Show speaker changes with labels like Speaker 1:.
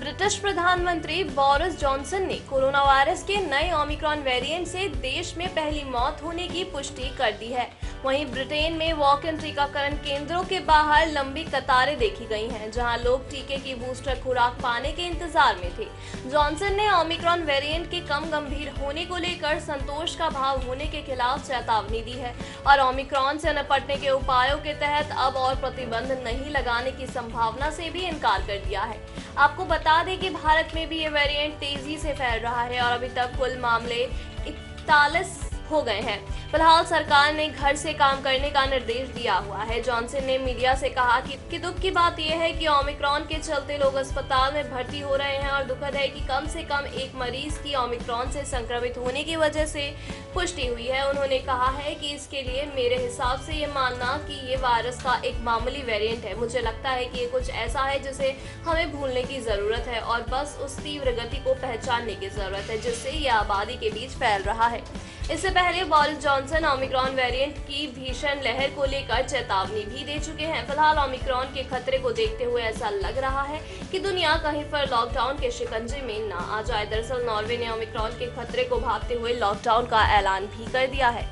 Speaker 1: British प्रधानमंत्री Boris Johnson ने corona virus के नए ओमिक्रॉन वेरिएंट से देश में पहली मौत होने की पुष्टि कर दी है। वहीं ब्रिटेन में वॉक इन टीकाकरण केंद्रों के बाहर लंबी कतारें देखी गई हैं, जहाँ लोग टीके की बूस्टर खुराक पाने के इंतज़ार में थे। जॉनसन ने ओमिक्रॉन वेरिएंट के कम गंभीर होने को लेकर संतोष का भाव होने के खिलाफ चेतावनी दी है और ओमिक्रॉन से निपटने के उपायों के तहत अब और प्रतिबंध नहीं लगाने की संभावना से भी इनकार कर दिया है। आपको बता दें कि भारत में भी ये वेरिएंट तेज़ी से फैल रहा है और अभी तक कुल मामले इकतालीस हो गए हैं। फ़िलहाल सरकार ने घर से काम करने का निर्देश दिया हुआ है। जॉनसन ने मीडिया से कहा कि, कि दुख की बात यह है कि ओमिक्रॉन के चलते लोग अस्पताल में भर्ती हो रहे हैं और दुखद है कि कम से कम एक मरीज़ की ओमिक्रॉन से संक्रमित होने की वजह से पुष्टि हुई है। उन्होंने कहा है कि इसके लिए मेरे हिसाब से ये मानना कि ये वायरस का एक मामूली वेरिएंट है। मुझे लगता है कि ये कुछ ऐसा है जिसे हमें भूलने की ज़रूरत है और बस उस तीव्र गति को पहचानने की ज़रूरत है जिससे ये आबादी के बीच फैल रहा है। इससे पहले बोरिस जॉनसन ओमिक्रॉन वेरिएंट की भीषण लहर को लेकर चेतावनी भी दे चुके हैं। फ़िलहाल ओमिक्रॉन के खतरे को देखते हुए ऐसा लग रहा है कि दुनिया कहीं पर लॉकडाउन के शिकंजे में ना आ जाए। दरअसल नॉर्वे ने ओमिक्रॉन के खतरे को भागते हुए लॉकडाउन का ऐलान भी कर दिया है।